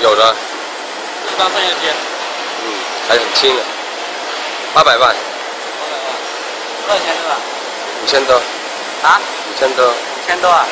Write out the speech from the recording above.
有的。一八三元间。嗯，还很轻的，八百万。八百万，多少钱是吧？五千多。啊？五千多。五千多啊？